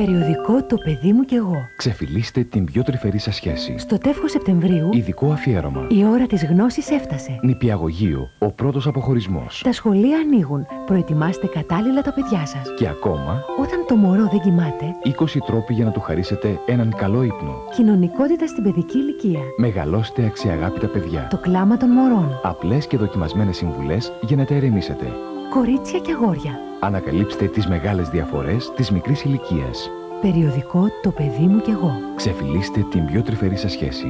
Περιοδικό Το παιδί μου και εγώ. Ξεφυλίστε την πιο τρυφερή σας σχέση. Στο τεύχος Σεπτεμβρίου, Ειδικό αφιέρωμα. η ώρα της γνώσης έφτασε. Νηπιαγωγείο. Ο πρώτος αποχωρισμός. Τα σχολεία ανοίγουν. Προετοιμάστε κατάλληλα τα παιδιά σας. Και ακόμα Όταν το μωρό δεν κοιμάται, 20 τρόποι για να του χαρίσετε έναν καλό ύπνο. κοινωνικότητα στην παιδική ηλικία. Μεγαλώστε αξιαγάπητα παιδιά. Το κλάμα των μωρών. Απλές και δοκιμασμένες συμβουλές για να τα ερεμήσετε. Κορίτσια και αγόρια. Ανακαλύψτε τις μεγάλες διαφορές της μικρής ηλικίας. Περιοδικό Το παιδί μου και εγώ. Ξεφυλίστε την πιο τρυφερή σας σχέση.